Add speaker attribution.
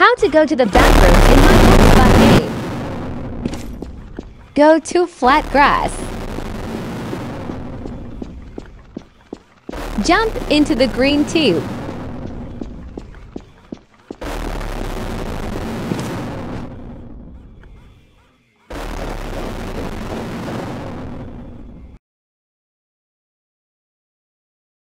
Speaker 1: How to go to the bathroom in my hotspot game. Go to flat grass. Jump into the green tube.